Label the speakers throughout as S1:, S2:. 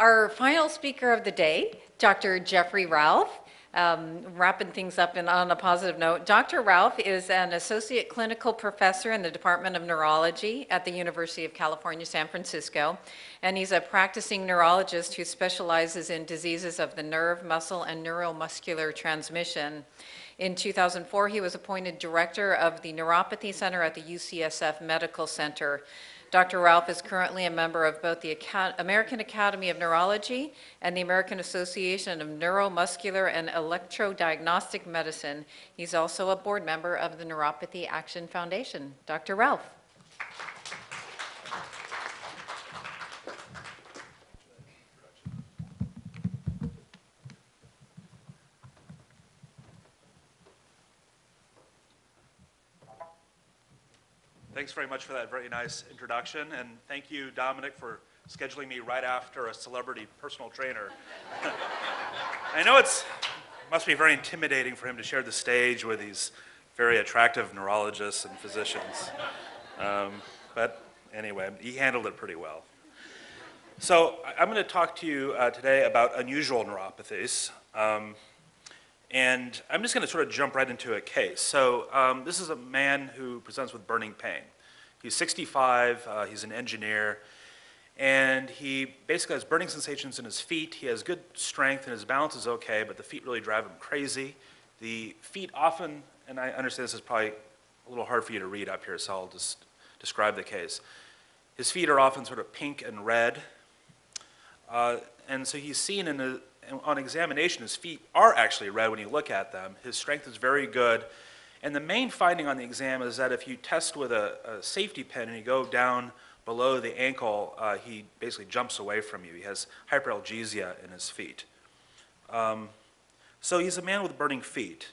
S1: Our final speaker of the day, Dr. Jeffrey Ralph. Um, wrapping things up in, on a positive note, Dr. Ralph is an associate clinical professor in the Department of Neurology at the University of California, San Francisco, and he's a practicing neurologist who specializes in diseases of the nerve, muscle, and neuromuscular transmission. In 2004, he was appointed director of the Neuropathy Center at the UCSF Medical Center. Dr. Ralph is currently a member of both the American Academy of Neurology and the American Association of Neuromuscular and Electrodiagnostic Medicine. He's also a board member of the Neuropathy Action Foundation. Dr. Ralph.
S2: Thanks very much for that very nice introduction, and thank you, Dominic, for scheduling me right after a celebrity personal trainer. I know it's must be very intimidating for him to share the stage with these very attractive neurologists and physicians. Um, but anyway, he handled it pretty well. So I'm going to talk to you uh, today about unusual neuropathies. Um, and I'm just going to sort of jump right into a case. So um, this is a man who presents with burning pain. He's 65, uh, he's an engineer, and he basically has burning sensations in his feet. He has good strength and his balance is okay, but the feet really drive him crazy. The feet often, and I understand this is probably a little hard for you to read up here, so I'll just describe the case. His feet are often sort of pink and red, uh, and so he's seen in a, on examination, his feet are actually red when you look at them. His strength is very good. And the main finding on the exam is that if you test with a, a safety pin and you go down below the ankle, uh, he basically jumps away from you. He has hyperalgesia in his feet. Um, so he's a man with burning feet.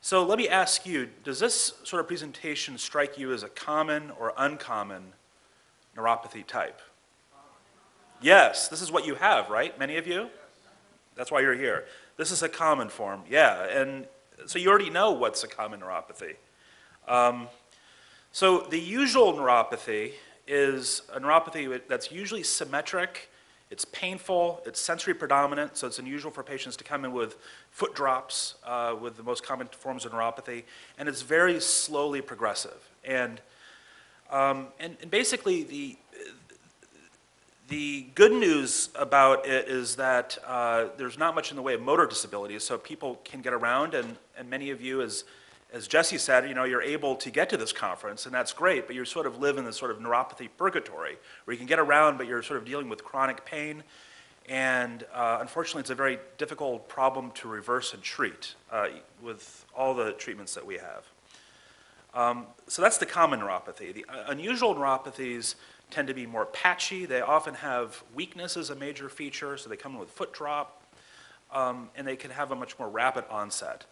S2: So let me ask you, does this sort of presentation strike you as a common or uncommon neuropathy type? Yes, this is what you have, right? Many of you? That's why you're here. This is a common form, yeah. And so you already know what's a common neuropathy. Um, so the usual neuropathy is a neuropathy that's usually symmetric, it's painful, it's sensory predominant, so it's unusual for patients to come in with foot drops uh, with the most common forms of neuropathy, and it's very slowly progressive. And, um, and, and basically, the, the good news about it is that uh, there's not much in the way of motor disabilities, so people can get around, and, and many of you, as, as Jesse said, you know, you're able to get to this conference, and that's great, but you sort of live in this sort of neuropathy purgatory, where you can get around, but you're sort of dealing with chronic pain, and uh, unfortunately, it's a very difficult problem to reverse and treat uh, with all the treatments that we have. Um, so that's the common neuropathy. The uh, unusual neuropathies tend to be more patchy. They often have weakness as a major feature, so they come in with foot drop, um, and they can have a much more rapid onset.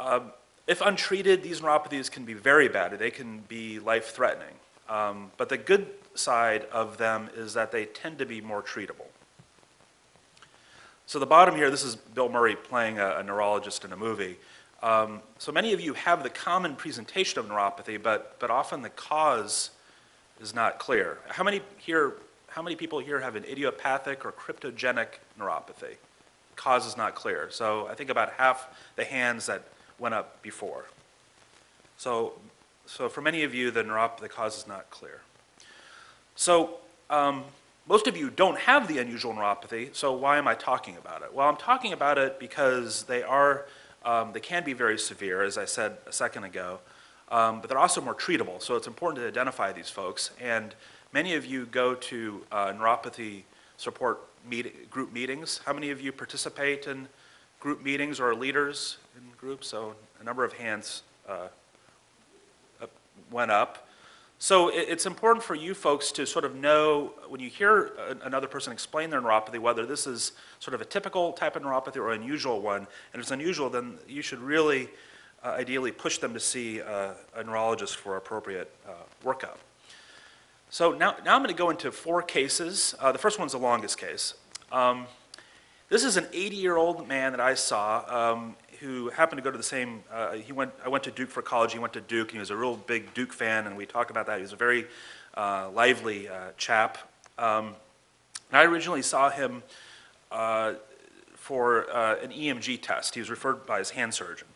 S2: Um, if untreated, these neuropathies can be very bad. They can be life-threatening. Um, but the good side of them is that they tend to be more treatable. So the bottom here, this is Bill Murray playing a, a neurologist in a movie. Um, so many of you have the common presentation of neuropathy, but, but often the cause is not clear. How many here, how many people here have an idiopathic or cryptogenic neuropathy? Cause is not clear. So I think about half the hands that went up before. So, so for many of you, the neuropathy, the cause is not clear. So um, most of you don't have the unusual neuropathy, so why am I talking about it? Well, I'm talking about it because they are, um, they can be very severe, as I said a second ago um, but they're also more treatable. So it's important to identify these folks. And many of you go to uh, neuropathy support meet, group meetings. How many of you participate in group meetings or are leaders in groups? So a number of hands uh, went up. So it's important for you folks to sort of know when you hear another person explain their neuropathy, whether this is sort of a typical type of neuropathy or an unusual one. And if it's unusual, then you should really uh, ideally push them to see uh, a neurologist for appropriate uh, workup. So now, now I'm going to go into four cases. Uh, the first one's the longest case. Um, this is an 80-year-old man that I saw um, who happened to go to the same, uh, he went, I went to Duke for college, he went to Duke, and he was a real big Duke fan, and we talked about that. He was a very uh, lively chap. Um, And I originally saw him for an EMG test. He was referred by his hand surgeon.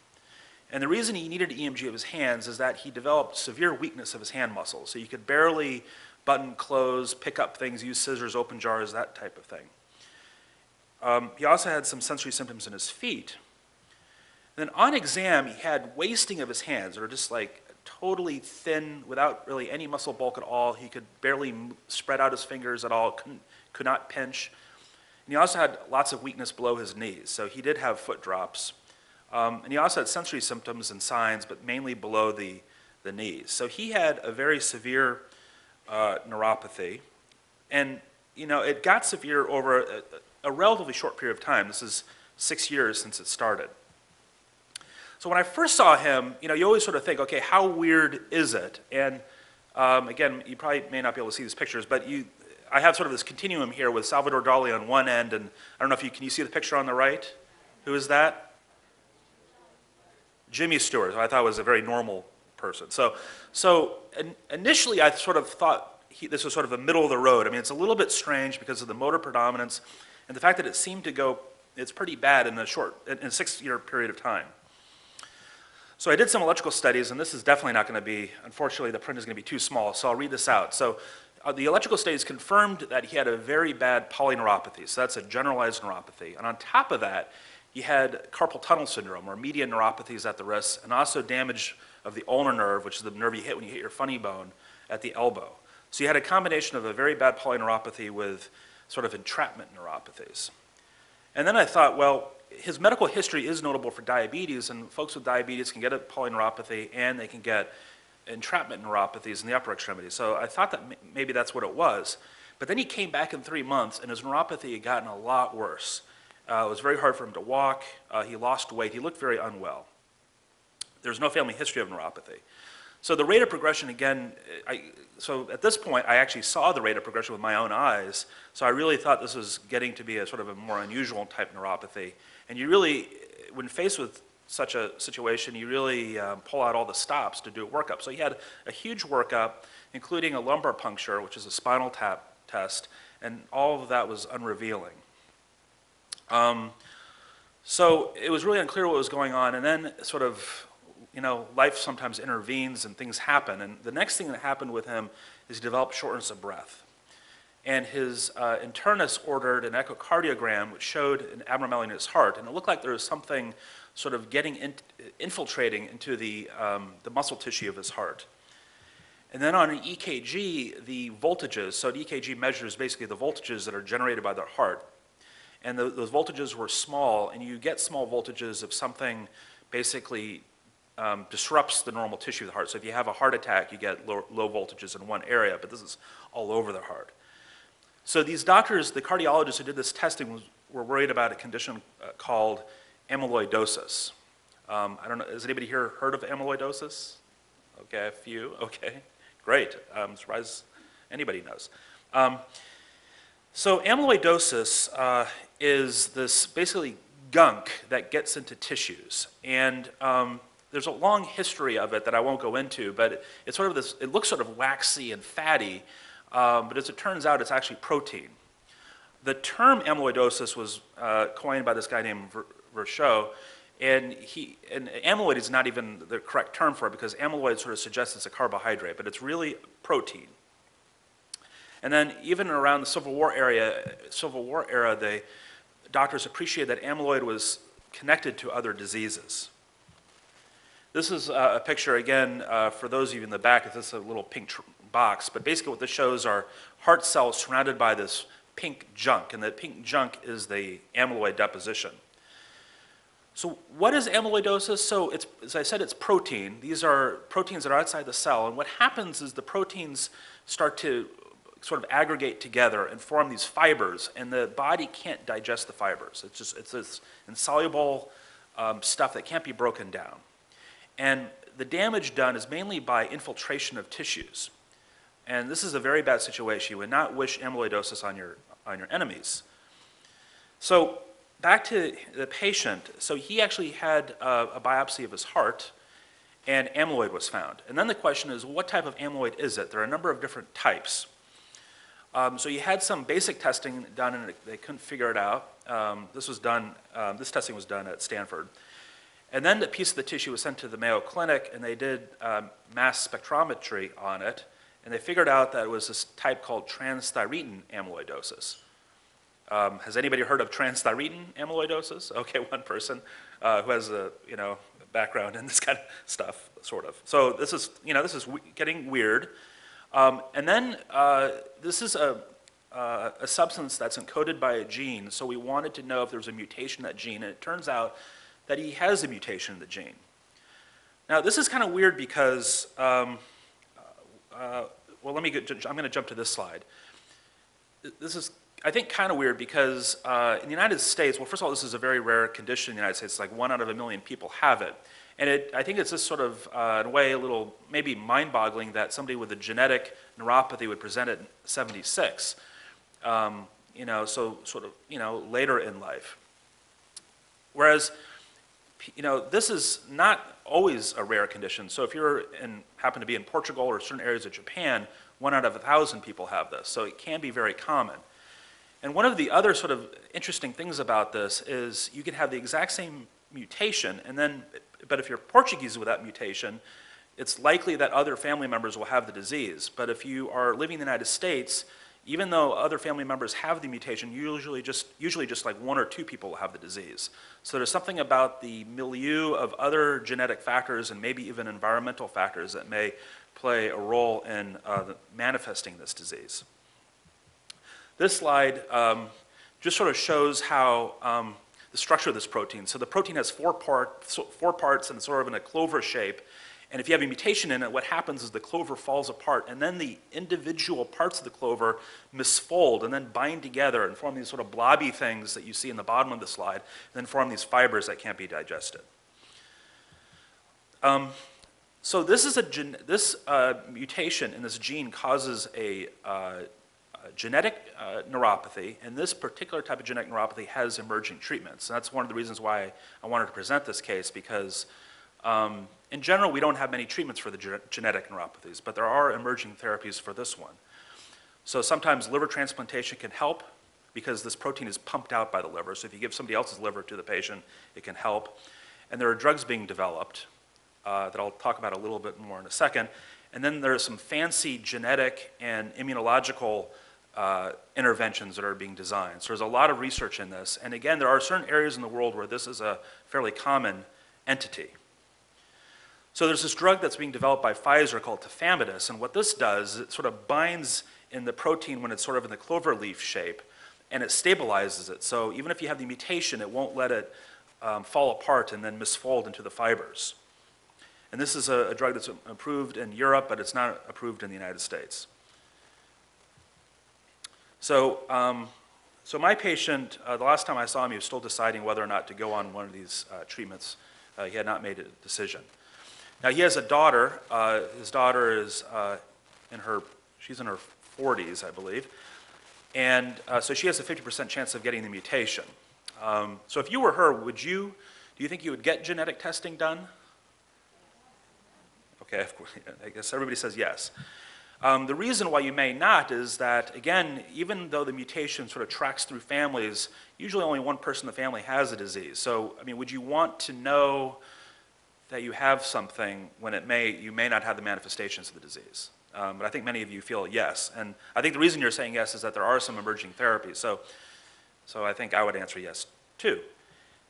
S2: And the reason he needed EMG of his hands is that he developed severe weakness of his hand muscles. So you could barely button, close, pick up things, use scissors, open jars, that type of thing. Um, he also had some sensory symptoms in his feet. Then on exam, he had wasting of his hands, or just like totally thin, without really any muscle bulk at all. He could barely spread out his fingers at all, couldn't, could not pinch. And he also had lots of weakness below his knees, so he did have foot drops. Um, and he also had sensory symptoms and signs, but mainly below the, the knees. So he had a very severe uh, neuropathy. And, you know, it got severe over a, a relatively short period of time. This is six years since it started. So when I first saw him, you know, you always sort of think, okay, how weird is it? And um, again, you probably may not be able to see these pictures, but you, I have sort of this continuum here with Salvador Dali on one end, and I don't know if you can you see the picture on the right? Who is that? Jimmy Stewart, who I thought was a very normal person. So, so in- initially, I sort of thought he, this was sort of a middle of the road. I mean, it's a little bit strange because of the motor predominance and the fact that it seemed to go, it's pretty bad in a short, in in a six-year period of time. So I did some electrical studies, and this is definitely not going to be, unfortunately, the print is going to be too small, so I'll read this out. So uh, the electrical studies confirmed that he had a very bad polyneuropathy, so that's a generalized neuropathy. And on top of that, he had carpal tunnel syndrome, or median neuropathies at the wrist, and also damage of the ulnar nerve, which is the nerve you hit when you hit your funny bone at the elbow. So you had a combination of a very bad polyneuropathy with sort of entrapment neuropathies. And then I thought, well, his medical history is notable for diabetes, and folks with diabetes can get a polyneuropathy and they can get entrapment neuropathies in the upper extremities. So I thought that maybe that's what it was. But then he came back in three months, and his neuropathy had gotten a lot worse. Uh, it was very hard for him to walk. Uh, he lost weight. He looked very unwell. There's no family history of neuropathy. So the rate of progression, again, I, so at this point, I actually saw the rate of progression with my own eyes. So I really thought this was getting to be a sort of a more unusual type neuropathy. And you really, when faced with such a situation, you really um, pull out all the stops to do a workup. So he had a huge workup, including a lumbar puncture, which is a spinal tap test, and all of that was unrevealing. Um, so it was really unclear what was going on, and then sort of, you know, life sometimes intervenes and things happen. And the next thing that happened with him is he developed shortness of breath. And his uh, internist ordered an echocardiogram which showed an abnormality in his heart, and it looked like there was something sort of getting in, infiltrating into the, um, the muscle tissue of his heart. And then on an EKG, the voltages, so an EKG measures basically the voltages that are generated by the heart. And tho- those voltages were small, and you get small voltages if something basically um, disrupts the normal tissue of the heart. So if you have a heart attack, you get low, low voltages in one area, but this is all over the heart. So these doctors, the cardiologists who did this testing, was, were worried about a condition uh, called amyloidosis. Um, I don't know, has anybody here heard of amyloidosis? Okay, a few, okay, great. I'm surprised anybody knows. Um, so amyloidosis uh, is this basically gunk that gets into tissues. And um, there's a long history of it that I won't go into, but it, it's sort of this, it looks sort of waxy and fatty, um, but as it turns out, it's actually protein. The term amyloidosis was uh, coined by this guy named Virchow, and he and amyloid is not even the correct term for it because amyloid sort of suggests it's a carbohydrate, but it's really protein. And then even around the Civil War area, Civil War era, the doctors appreciated that amyloid was connected to other diseases. This is uh, a picture, again, uh, for those of you in the back, this is a little pink box, but basically what this shows are heart cells surrounded by this pink junk, and the pink junk is the amyloid deposition. So what is amyloidosis? So it's, as I said, it's protein. These are proteins that are outside the cell, and what happens is the proteins start to sort of aggregate together and form these fibers, and the body can't digest the fibers. It's just, it's this insoluble um, stuff that can't be broken down. And the damage done is mainly by infiltration of tissues. And this is a very bad situation. You would not wish amyloidosis on your, on your enemies. So back to the patient. So he actually had a, a biopsy of his heart, and amyloid was found. And then the question is, what type of amyloid is it? There are a number of different types. Um, So you had some basic testing done, and they couldn't figure it out. Um, This was done, um, this testing was done at Stanford. And then the piece of the tissue was sent to the Mayo Clinic, and they did um, mass spectrometry on it, and they figured out that it was this type called transthyretin amyloidosis. Um, Has anybody heard of transthyretin amyloidosis? Okay, one person uh, who has a, you know, background in this kind of stuff, sort of. So this is, you know, this is getting weird. Um, And then, uh, this is a, uh, a substance that's encoded by a gene, so we wanted to know if there was a mutation in that gene, and it turns out that he has a mutation in the gene. Now, this is kind of weird because, um, uh, well, let me get, I'm going to jump to this slide. This is, I think, kind of weird because uh, in the United States, well, first of all, this is a very rare condition in the United States. Like one out of a million people have it. And it, I think it's just sort of, uh, in a way, a little maybe mind-boggling that somebody with a genetic neuropathy would present at 76. Um, you know, so sort of, you know, later in life. Whereas, you know, this is not always a rare condition. So if you're in, happen to be in Portugal or certain areas of Japan, one out of a thousand people have this. So it can be very common. And one of the other sort of interesting things about this is you can have the exact same mutation, and then, but if you're Portuguese with that mutation, it's likely that other family members will have the disease. But if you are living in the United States, even though other family members have the mutation, usually just, usually just like one or two people will have the disease. So there's something about the milieu of other genetic factors and maybe even environmental factors that may play a role in uh, manifesting this disease. This slide um, just sort of shows how um, the structure of this protein. So the protein has four, part, so- four parts and it's sort of in a clover shape. And if you have a mutation in it, what happens is the clover falls apart, and then the individual parts of the clover misfold and then bind together and form these sort of blobby things that you see in the bottom of the slide, and then form these fibers that can't be digested. Um, so this is a this uh, mutation in this gene causes a, uh, a genetic uh, neuropathy, and this particular type of genetic neuropathy has emerging treatments. And that's one of the reasons why I wanted to present this case because, um, in general, we don't have many treatments for the ge- genetic neuropathies, but there are emerging therapies for this one. So sometimes liver transplantation can help because this protein is pumped out by the liver. So if you give somebody else's liver to the patient, it can help. And there are drugs being developed uh, that I'll talk about a little bit more in a second. And then there are some fancy genetic and immunological uh, interventions that are being designed. So there's a lot of research in this. And again, there are certain areas in the world where this is a fairly common entity. So there's this drug that's being developed by Pfizer called tafamidis, and what this does is it sort of binds in the protein when it's sort of in the clover leaf shape, and it stabilizes it. So even if you have the mutation, it won't let it um, fall apart and then misfold into the fibers. And this is a, a drug that's approved in Europe, but it's not approved in the United States. So, um, so my patient, uh, the last time I saw him, he was still deciding whether or not to go on one of these uh, treatments. Uh, he had not made a decision. Now he has a daughter. Uh, his daughter is uh, in her, she's in her 40s, I believe, and uh, so she has a 50% chance of getting the mutation. Um, so if you were her, would you? Do you think you would get genetic testing done? Okay, of course, I guess everybody says yes. Um, the reason why you may not is that, again, even though the mutation sort of tracks through families, usually only one person in the family has a disease. So, I mean, would you want to know that you have something when it may, you may not have the manifestations of the disease? Um, but I think many of you feel yes. And I think the reason you're saying yes is that there are some emerging therapies. So, so I think I would answer yes too.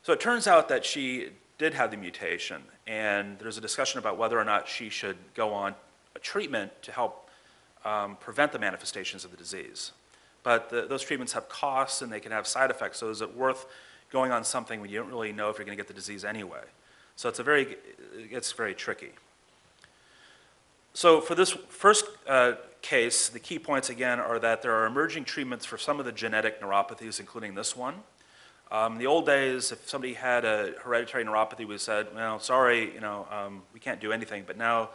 S2: So it turns out that she did have the mutation, and there's a discussion about whether or not she should go on a treatment to help um, prevent the manifestations of the disease. But the, those treatments have costs and they can have side effects, so is it worth going on something when you don't really know if you're going to get the disease anyway? So it's a very, it's very tricky. So for this first uh, case, the key points again are that there are emerging treatments for some of the genetic neuropathies, including this one. Um, in the old days, if somebody had a hereditary neuropathy, we said, well, sorry, you know, um, we can't do anything, but now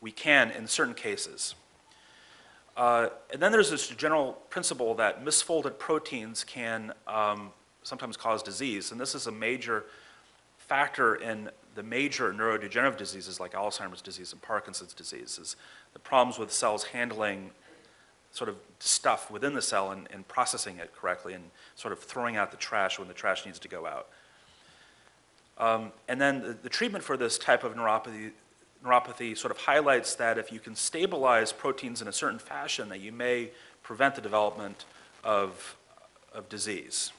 S2: we can in certain cases. Uh, and then there's this general principle that misfolded proteins can um, sometimes cause disease, and this is a major factor in the major neurodegenerative diseases like Alzheimer's disease and Parkinson's disease, is the problems with cells handling sort of stuff within the cell and, and processing it correctly and sort of throwing out the trash when the trash needs to go out. Um, and then the, the treatment for this type of neuropathy, neuropathy sort of highlights that if you can stabilize proteins in a certain fashion, that you may prevent the development of, of disease.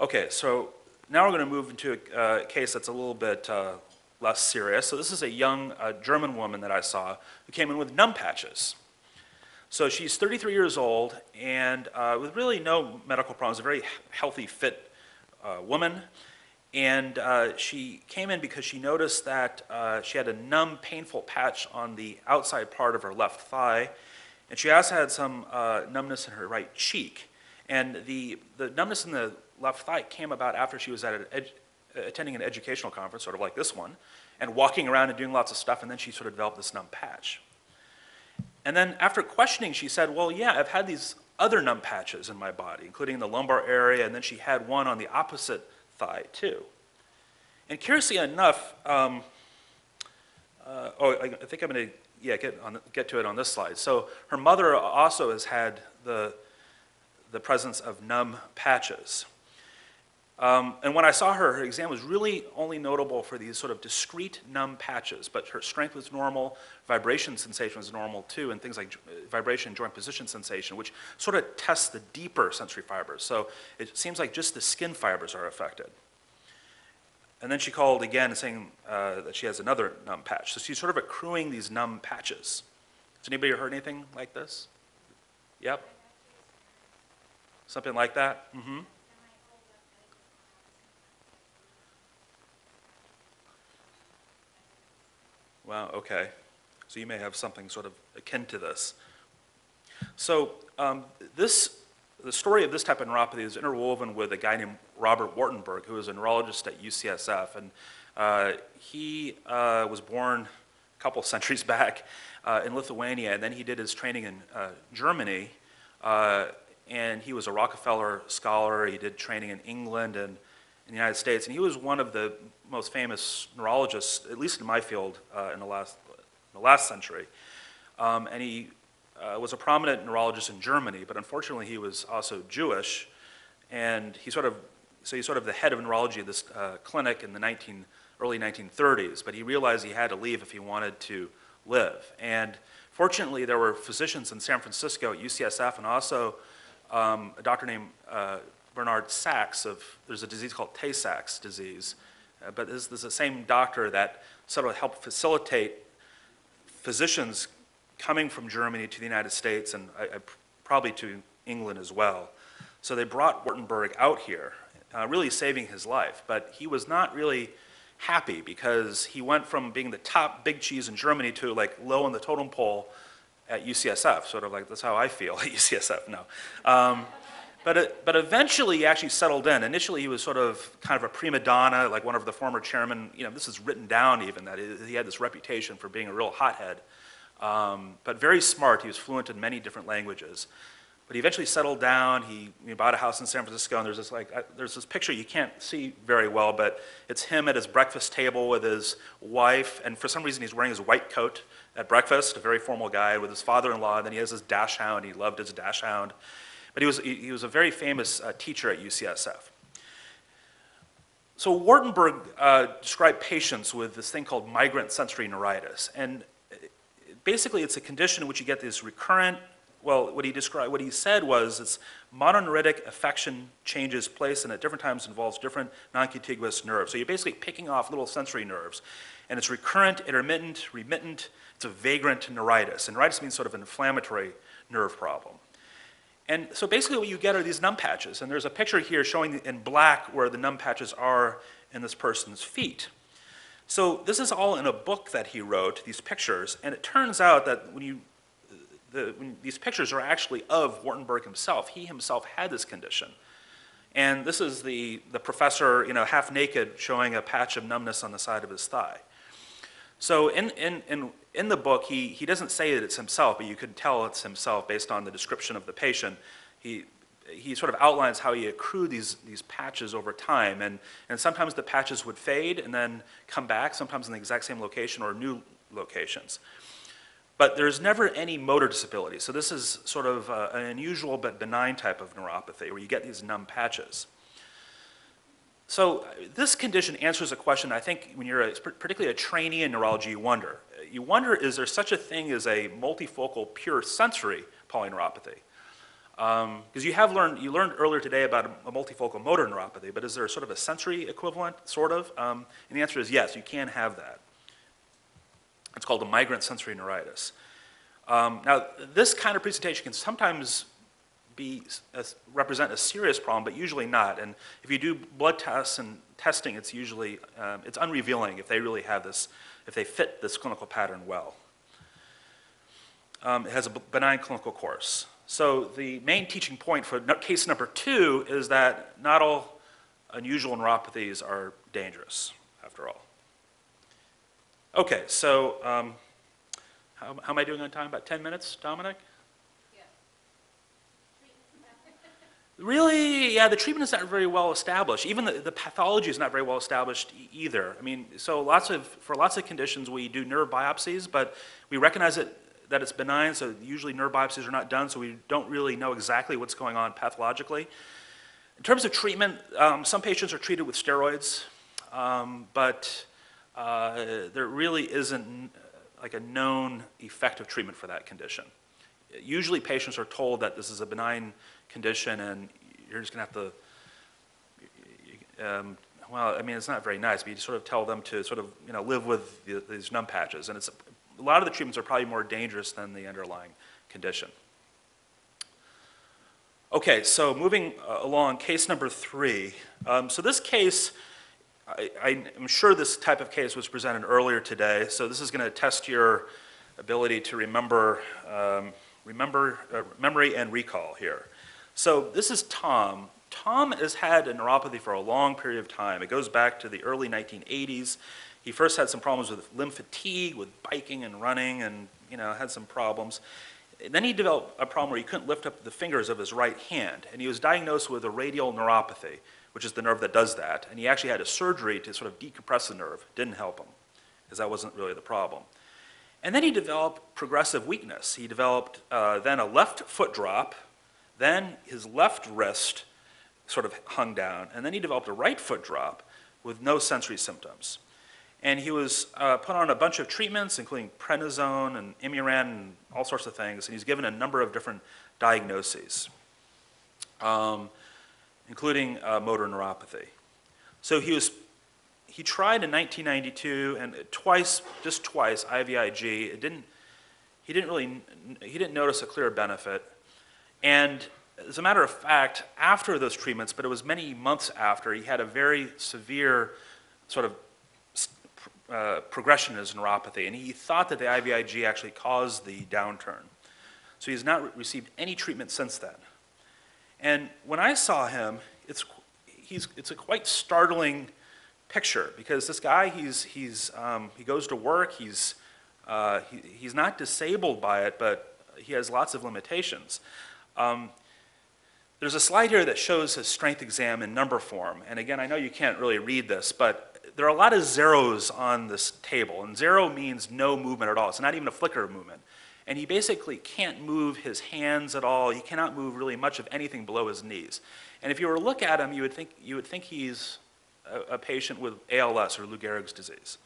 S2: Okay, so now we're going to move into a uh, case that's a little bit uh, less serious. So this is a young uh, German woman that I saw who came in with numb patches. So she's 33 years old and uh, with really no medical problems, a very healthy, fit uh, woman. And uh, she came in because she noticed that uh, she had a numb, painful patch on the outside part of her left thigh. And she also had some uh, numbness in her right cheek. And the, the numbness in the left thigh came about after she was at an attending an educational conference, sort of like this one, and walking around and doing lots of stuff, and then she sort of developed this numb patch. And then after questioning, she said, Well, yeah, I've had these other numb patches in my body, including in the lumbar area, and then she had one on the opposite thigh, too. And curiously enough, um, uh, oh, I, I think I'm going to yeah, get, on, get to it on this slide. So her mother also has had the, the presence of numb patches. Um, and when I saw her, her exam was really only notable for these sort of discrete numb patches, but her strength was normal, vibration sensation was normal too, and things like uh, vibration, joint position sensation, which sort of tests the deeper sensory fibers. So it seems like just the skin fibers are affected. And then she called again saying uh, that she has another numb patch. So she's sort of accruing these numb patches. Has anybody heard anything like this? Yep. Something like that? Mm-hmm. Wow, okay. So you may have something sort of akin to this. So um, this, the story of this type of neuropathy is interwoven with a guy named Robert Wartenberg, who was a neurologist at UCSF. And uh, he uh, was born a couple centuries back uh, in Lithuania, and then he did his training in uh, Germany. Uh, and he was a Rockefeller scholar. He did training in England and in the United States. And he was one of the most famous neurologists, at least in my field, uh, in, the last, in the last century. Um, and he uh, was a prominent neurologist in Germany, but unfortunately he was also Jewish. And he sort of, so he's sort of the head of neurology of this uh, clinic in the 19, early 1930s, but he realized he had to leave if he wanted to live. And fortunately, there were physicians in San Francisco at UCSF and also um, a doctor named uh, Bernard Sachs of, there's a disease called Tay-Sachs disease, uh, but this, this is the same doctor that sort of helped facilitate physicians coming from Germany to the United States and I, I, probably to England as well. So they brought Wartenberg out here, uh, really saving his life. But he was not really happy because he went from being the top big cheese in Germany to like low on the totem pole at UCSF, sort of like that's how I feel at UCSF. No. Um, but, it, but eventually he actually settled in. Initially he was sort of kind of a prima donna, like one of the former chairmen. You know, this is written down even, that he had this reputation for being a real hothead. Um, but very smart. He was fluent in many different languages. But he eventually settled down. He, he bought a house in San Francisco, and there's this like I, there's this picture you can't see very well, but it's him at his breakfast table with his wife, and for some reason he's wearing his white coat at breakfast, a very formal guy with his father-in-law. And then he has his dash hound. He loved his dash hound. But he was, he was a very famous uh, teacher at UCSF. So Wartenberg uh, described patients with this thing called migrant sensory neuritis. And uh, basically it's a condition in which you get this recurrent, well, what he described, what he said was it's mononeuritic affection changes place and at different times involves different non-contiguous nerves. So you're basically picking off little sensory nerves. And it's recurrent, intermittent, remittent, it's a vagrant neuritis. And neuritis means sort of an inflammatory nerve problem. And so basically what you get are these numb patches. And there's a picture here showing in black where the numb patches are in this person's feet. So this is all in a book that he wrote, these pictures. And it turns out that when you, the, when these pictures are actually of Wartenberg himself. He himself had this condition. And this is the, the professor, you know, half naked, showing a patch of numbness on the side of his thigh. So in, in, in in the book, he, he doesn't say that it's himself, but you could tell it's himself based on the description of the patient. He, he sort of outlines how he accrued these, these patches over time. And, and sometimes the patches would fade and then come back, sometimes in the exact same location or new locations. but there's never any motor disability. So this is sort of uh, an unusual but benign type of neuropathy where you get these numb patches. So this condition answers a question I think when you're a, particularly a trainee in neurology, you wonder. You wonder, is there such a thing as a multifocal pure sensory polyneuropathy? Because you have learned, you learned earlier today about a, a multifocal motor neuropathy, but is there sort of a sensory equivalent, sort of? Um, and the answer is yes, you can have that. It's called a migrant sensory neuritis. Um, now, this kind of presentation can sometimes be represent a serious problem, but usually not. And if you do blood tests and testing, it's usually um, it's unrevealing if they really have this, if they fit this clinical pattern well. Um, it has a benign clinical course. So the main teaching point for case number two is that not all unusual neuropathies are dangerous, after all. Okay, so um, how, how am I doing on time? About 10 minutes, Dominic? Really, yeah, the treatment is not very well established. Even the, the pathology is not very well established e- either. I mean, so lots of, for lots of conditions, we do nerve biopsies, but we recognize it, that it's benign, so usually nerve biopsies are not done, so we don't really know exactly what's going on pathologically. In terms of treatment, um, some patients are treated with steroids, um, but uh, there really isn't like a known effective treatment for that condition. Usually patients are told that this is a benign condition and you're just going to have to, um, well, I mean, it's not very nice, but you sort of tell them to sort of, you know, live with the, these numb patches. And it's, a lot of the treatments are probably more dangerous than the underlying condition. Okay, so moving uh, along, case number three. Um, so this case, I, am sure this type of case was presented earlier today, so this is going to test your ability to remember, um, remember uh, memory and recall here. So this is Tom. Tom has had a neuropathy for a long period of time. It goes back to the early 1980s. He first had some problems with limb fatigue, with biking and running, and you know had some problems. Then he developed a problem where he couldn't lift up the fingers of his right hand, and he was diagnosed with a radial neuropathy, which is the nerve that does that. And he actually had a surgery to sort of decompress the nerve. Didn't help him, because that wasn't really the problem. And then he developed progressive weakness. He developed uh, then a left foot drop, then his left wrist sort of hung down, and then he developed a right foot drop with no sensory symptoms. And he was uh, put on a bunch of treatments, including prednisone and Imuran and all sorts of things, and he's given a number of different diagnoses, um, including uh, motor neuropathy. So he was he tried in 1992 and twice, just twice, IVIG. It didn't. He didn't really. He didn't notice a clear benefit. And as a matter of fact, after those treatments, but it was many months after, he had a very severe sort of uh, progression in his neuropathy, and he thought that the IVIG actually caused the downturn. So he has not re- received any treatment since then. And when I saw him, it's, he's, it's a quite startling picture because this guy, he's, he's, um, he goes to work, he's, uh, he, he's not disabled by it, but he has lots of limitations. Um, there's a slide here that shows his strength exam in number form. And again, I know you can't really read this, but there are a lot of zeros on this table. And zero means no movement at all. It's not even a flicker of movement. And he basically can't move his hands at all. He cannot move really much of anything below his knees. And if you were to look at him, you would think, you would think he's a, a patient with ALS or Lou Gehrig's disease.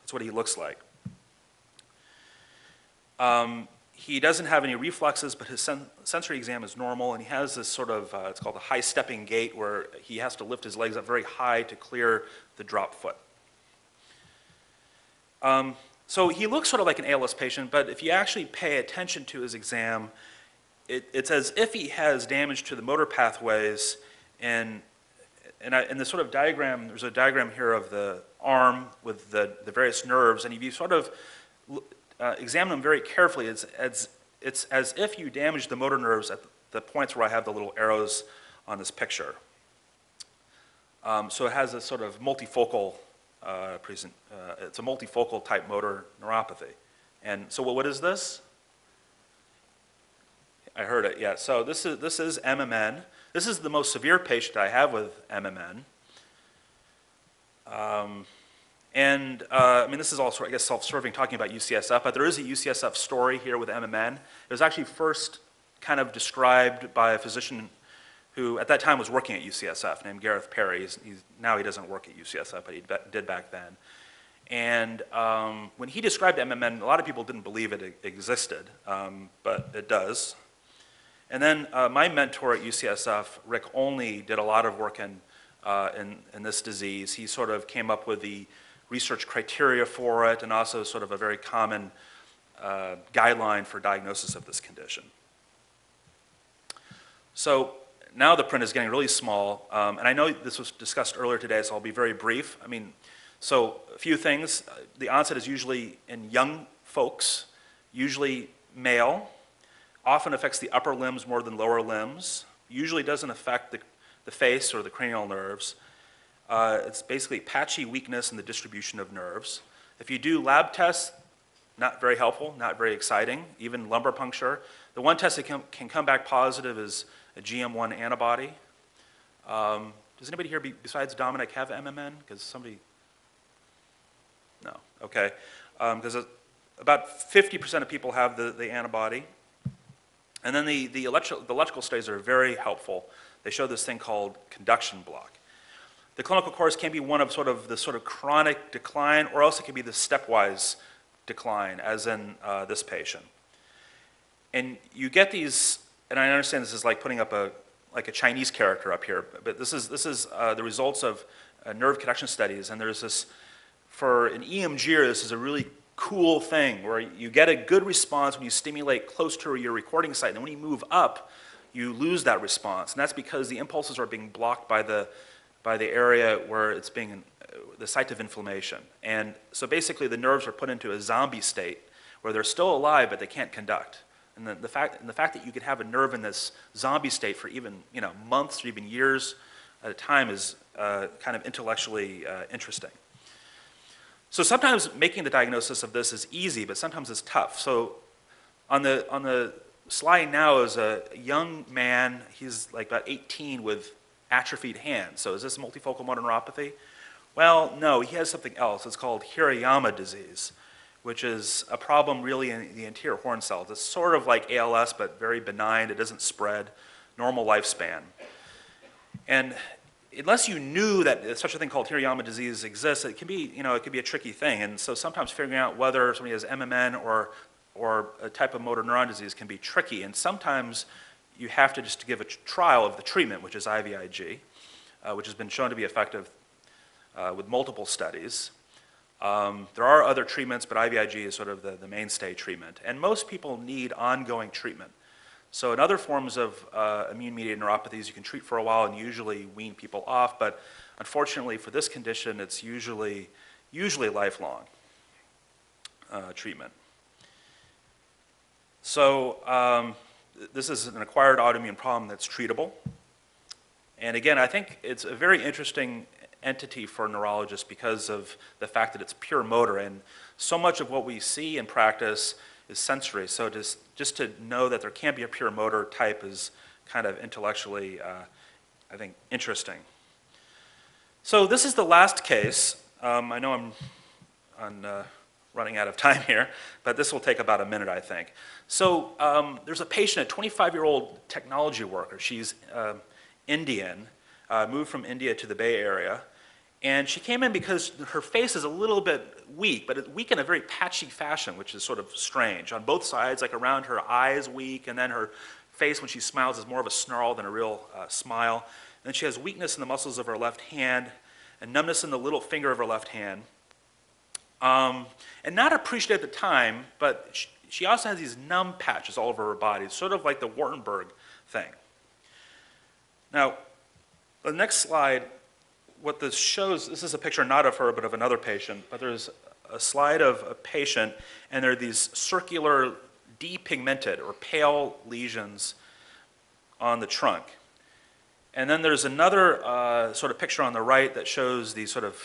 S2: That's what he looks like. Um, he doesn't have any reflexes, but his sen- sensory exam is normal, and he has this sort of, uh, it's called a high stepping gait, where he has to lift his legs up very high to clear the drop foot. Um, so he looks sort of like an ALS patient, but if you actually pay attention to his exam, it, it's as if he has damage to the motor pathways. And, and I, in the sort of diagram, there's a diagram here of the arm with the, the various nerves, and if you sort of uh, examine them very carefully, it's, it's, it's as if you damage the motor nerves at the points where I have the little arrows on this picture. Um, so it has a sort of multifocal uh, present, uh, it's a multifocal type motor neuropathy. And so what is this? I heard it, yeah. So this is, this is MMN. This is the most severe patient I have with MMN. Um, And, uh, I mean, this is also, I guess, self-serving talking about UCSF, but there is a UCSF story here with MMN. It was actually first kind of described by a physician who, at that time, was working at UCSF, named Gareth Parry. He's, he's, now he doesn't work at UCSF, but he did back then. And um, when he described MMN, a lot of people didn't believe it existed, um, but it does. And then uh, my mentor at UCSF, Rick Olney, did a lot of work in, uh, in, in this disease. He sort of came up with the research criteria for it and also sort of a very common uh, guideline for diagnosis of this condition. So now the print is getting really small, um, and I know this was discussed earlier today, so I'll be very brief. I mean, so a few things. The onset is usually in young folks, usually male, often affects the upper limbs more than lower limbs, usually doesn't affect the, the face or the cranial nerves. Uh, it's basically patchy weakness in the distribution of nerves. If you do lab tests, not very helpful, not very exciting, even lumbar puncture. The one test that can, can come back positive is a GM1 antibody. Um, does anybody here be, besides Dominic have MMN? Because somebody, no, okay. Because about 50% of people have the, the antibody. And then the, the, electri- the electrical studies are very helpful. They show this thing called conduction block. The clinical course can be one of sort of the sort of chronic decline, or else it can be the stepwise decline, as in uh, this patient. And you get these, and I understand this is like putting up a like a Chinese character up here, but this is this is uh, the results of uh, nerve conduction studies, and there's this for an EMG. This is a really cool thing where you get a good response when you stimulate close to your recording site, and when you move up, you lose that response, and that's because the impulses are being blocked by the by the area where it's being the site of inflammation. And so basically, the nerves are put into a zombie state where they're still alive, but they can't conduct. And the, the, fact, and the fact that you could have a nerve in this zombie state for even you know, months or even years at a time is uh, kind of intellectually uh, interesting. So sometimes making the diagnosis of this is easy, but sometimes it's tough. So on the, on the slide now is a young man, he's like about 18 with atrophied hands. So is this multifocal motor neuropathy? Well, no, he has something else. It's called Hirayama disease, which is a problem really in the anterior horn cells. It's sort of like ALS, but very benign. It doesn't spread, normal lifespan. And unless you knew that such a thing called Hirayama disease exists, it can be, you know, it can be a tricky thing. And so sometimes figuring out whether somebody has MMN or, or a type of motor neuron disease can be tricky. And sometimes you have to just give a trial of the treatment, which is IVIG, uh, which has been shown to be effective uh, with multiple studies. Um, there are other treatments, but IVIG is sort of the, the mainstay treatment. And most people need ongoing treatment. So in other forms of uh, immune-mediated neuropathies, you can treat for a while and usually wean people off, but unfortunately for this condition, it's usually, usually lifelong uh, treatment. So um, this is an acquired autoimmune problem that's treatable. And again, I think it's a very interesting entity for neurologists because of the fact that it's pure motor. And so much of what we see in practice is sensory. So just, just to know that there can be a pure motor type is kind of intellectually, uh, I think, interesting. So this is the last case. Um, I know I'm on, uh, running out of time here, but this will take about a minute, I think. So um, there's a patient, a 25-year-old technology worker. She's uh, Indian, uh, moved from India to the Bay Area. And she came in because her face is a little bit weak, but weak in a very patchy fashion, which is sort of strange. On both sides, like around her eyes weak, and then her face when she smiles is more of a snarl than a real uh, smile. And then she has weakness in the muscles of her left hand and numbness in the little finger of her left hand. Um, and not appreciated at the time, but she, she also has these numb patches all over her body, sort of like the Wartenberg thing. Now, the next slide, what this shows, this is a picture not of her, but of another patient, but there's a slide of a patient, and there are these circular depigmented or pale lesions on the trunk. And then there's another uh, sort of picture on the right that shows these sort of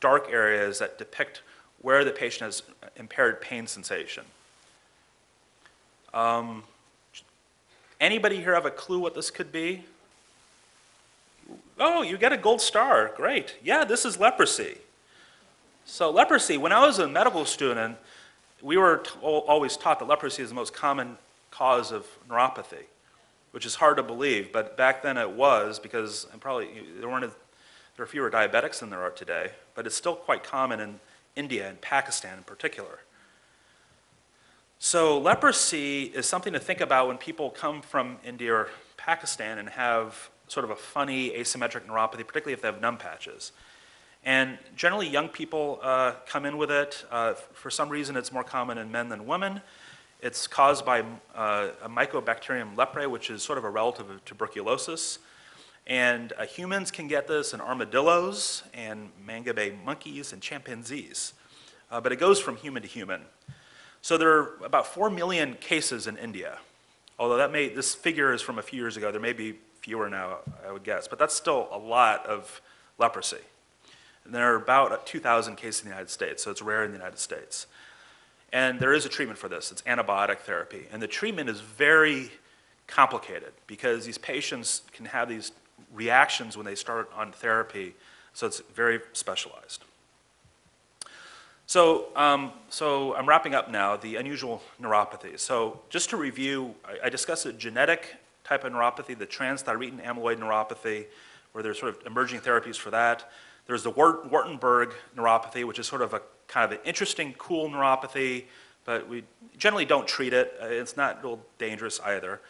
S2: dark areas that depict where the patient has impaired pain sensation. Um, anybody here have a clue what this could be? Oh, you get a gold star. Great. Yeah, this is leprosy. So leprosy, when I was a medical student, we were always taught that leprosy is the most common cause of neuropathy, which is hard to believe, but back then it was because and probably there weren't as, there are fewer diabetics than there are today, but it's still quite common in India and Pakistan in particular. So leprosy is something to think about when people come from India or Pakistan and have sort of a funny asymmetric neuropathy, particularly if they have numb patches. And generally, young people uh, come in with it. Uh, for some reason, it's more common in men than women. It's caused by uh, a Mycobacterium leprae, which is sort of a relative of tuberculosis. And uh, humans can get this in armadillos and mangabey monkeys and chimpanzees. Uh, but it goes from human to human. So there are about 4 million cases in India. Although that may, this figure is from a few years ago. There may be fewer now, I would guess. But that's still a lot of leprosy. And there are about 2,000 cases in the United States, so it's rare in the United States. And there is a treatment for this. It's antibiotic therapy. And the treatment is very complicated because these patients can have these reactions when they start on therapy, so it's very specialized. So, um, so I'm wrapping up now, the unusual neuropathy. So just to review, I, I discussed a genetic type of neuropathy, the transthyretin amyloid neuropathy, where there's sort of emerging therapies for that. There's the Wart- Wartenberg neuropathy, which is sort of a kind of an interesting, cool neuropathy, but we generally don't treat it. Uh, It's not real dangerous either.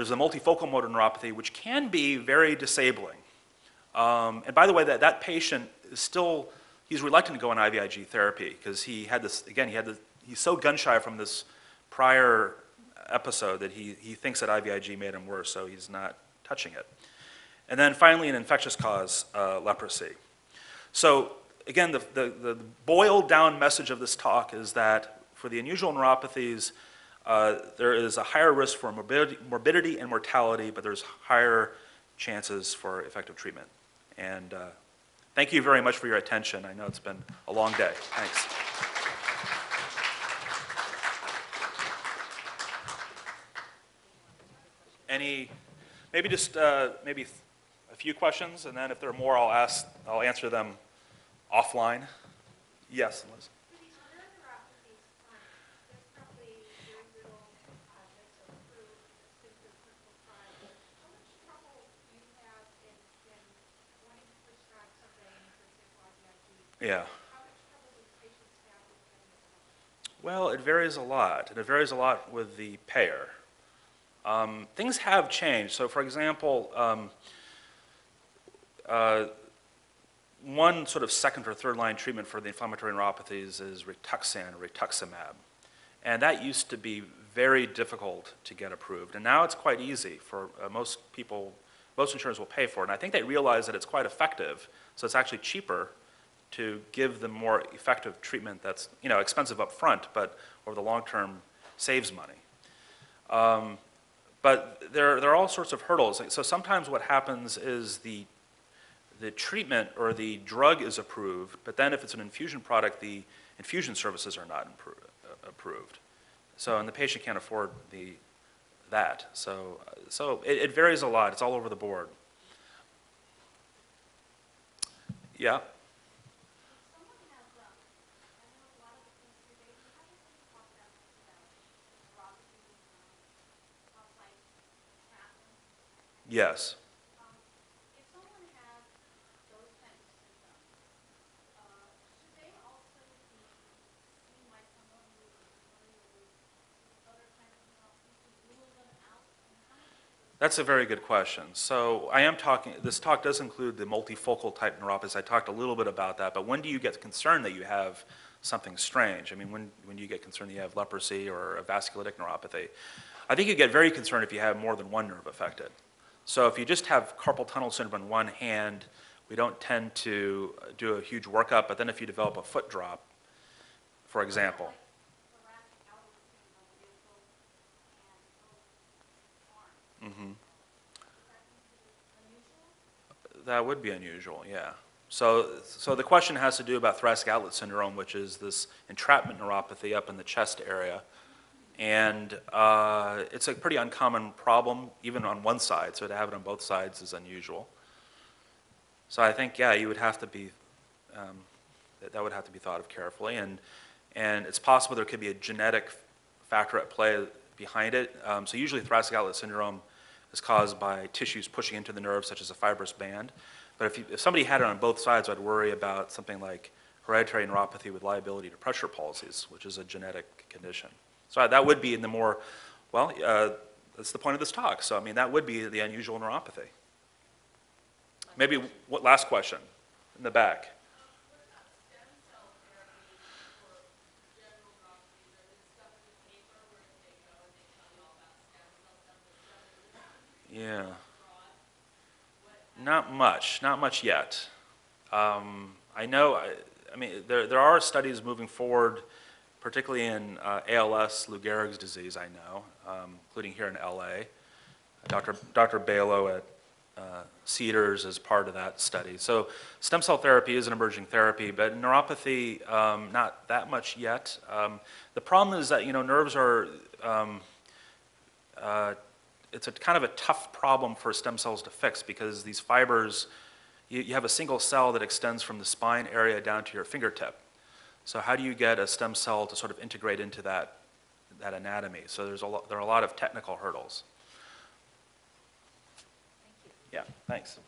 S2: There's the multifocal motor neuropathy, which can be very disabling. Um, and by the way, that, that patient is still, he's reluctant to go on IVIG therapy because he had this, again, he had this, he's so gun shy from this prior episode that he, he thinks that IVIG made him worse, so he's not touching it. And then finally, an infectious cause, uh, leprosy. So again, the, the, the boiled down message of this talk is that for the unusual neuropathies, uh, there is a higher risk for morbidity, morbidity and mortality, but there's higher chances for effective treatment. And uh, thank you very much for your attention. I know it's been a long day. Thanks. Any, maybe just, uh, maybe a few questions, and then if there are more, I'll ask, I'll answer them offline. Yes, Liz?
S3: For these other neuropathies, um, there's probably very little uh, that's approved since the clinical trial. How much trouble do you have in, in wanting to prescribe something, for example, IVIG?
S2: Yeah.
S3: How much trouble do patients have with getting it?
S2: Well, it varies a lot, and it varies a lot with the payer. Um, things have changed. So, for example, um, uh, one sort of second or third line treatment for the inflammatory neuropathies is Rituxan rituximab. And that used to be very difficult to get approved. And now it's quite easy for uh, most people, most insurers will pay for it. And I think they realize that it's quite effective, so it's actually cheaper to give them more effective treatment that's, you know, expensive up front, but over the long term saves money. Um, but there, there are all sorts of hurdles. So sometimes what happens is the, the treatment or the drug is approved, but then if it's an infusion product, the infusion services are not uh, approved. So, and the patient can't afford the, that. So, so it, it varies a lot. It's all over the board. Yeah?
S3: Someone has, um, I know a lot of the things we they haven't really talked that much about neuropathy, um, outside happening.
S2: Yes.
S3: Um, if someone has those kinds of symptoms, uh, should they also be seen by someone who is familiar with other kinds of neuropathy to rule them out? And how much is
S2: That's a very good question. So I am talking, this talk does include the multifocal type neuropathy. I talked a little bit about that, but when do you get concerned that you have something strange? I mean, when, when do you get concerned that you have leprosy or a vasculitic neuropathy? I think you get very concerned if you have more than one nerve affected. So if you just have carpal tunnel syndrome in one hand, we don't tend to do a huge workup, but then if you develop a foot drop, for example, mhm.
S3: That?
S2: That would be unusual, yeah. So, so the question has to do about thoracic outlet syndrome, which is this entrapment neuropathy up in the chest area. And uh, it's a pretty uncommon problem, even on one side, so to have it on both sides is unusual. So I think, yeah, you would have to be um, that, that would have to be thought of carefully. And, and it's possible there could be a genetic factor at play behind it. Um, so usually thoracic outlet syndrome is caused by tissues pushing into the nerve, such as a fibrous band. But if, you, if somebody had it on both sides, I'd worry about something like hereditary neuropathy with liability to pressure palsies, which is a genetic condition. So that would be in the more, well, uh, that's the point of this talk. So I mean, that would be the unusual neuropathy. Maybe, what, last question, in the back. Yeah. Not much, not much yet. Um, I know, I, I mean, there, there are studies moving forward, particularly in uh, ALS, Lou Gehrig's disease, I know, um, including here in LA. Dr. Dr. Baloh at uh, Cedars is part of that study. So stem cell therapy is an emerging therapy, but neuropathy, um, not that much yet. Um, the problem is that, you know, nerves are, um, uh, it's a kind of a tough problem for stem cells to fix because these fibers, you, you have a single cell that extends from the spine area down to your fingertip. So how do you get a stem cell to sort of integrate into that, that anatomy? So there's a lot, there are a lot of technical hurdles. Yeah, thanks.